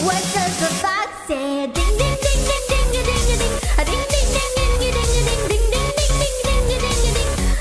What's up?